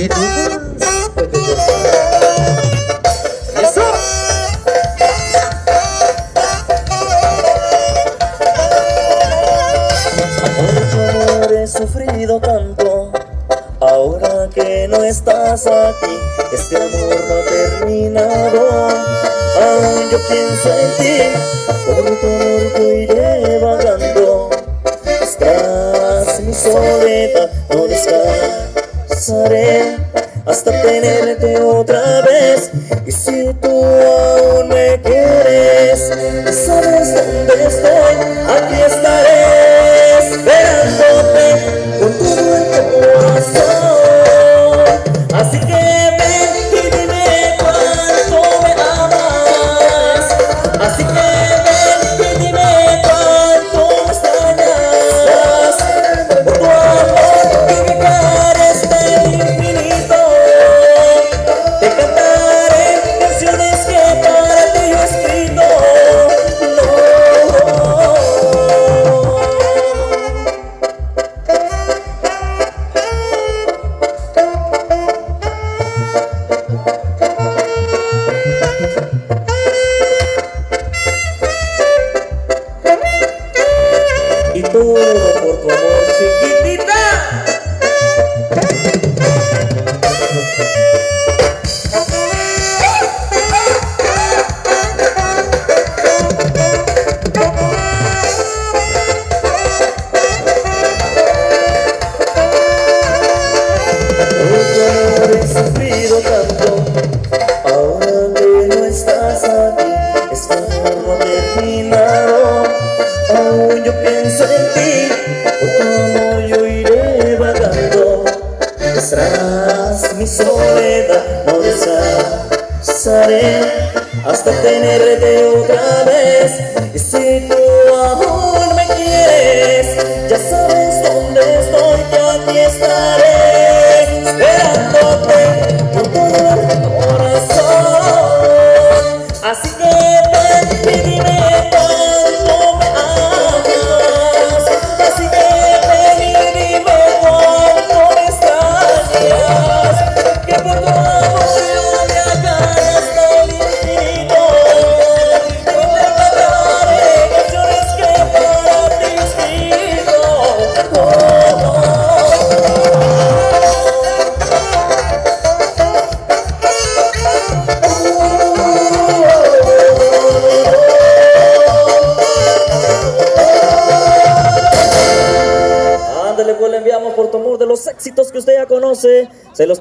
Y tú amor he sufrido tanto. Ahora que no estás aquí Este amor no ha terminado. Aún yo pienso en ti Por tu amor yo iré vagando. Tras mi soledad descansaré Hasta tenerte otra vez. Y si tú aún me quieres Sabes dónde estoy por tu amor chiquitita soledad no descansaré Hasta tenerte otra vez. Y si tú aún le enviamos por tu amor de los éxitos que usted ya conoce. Se los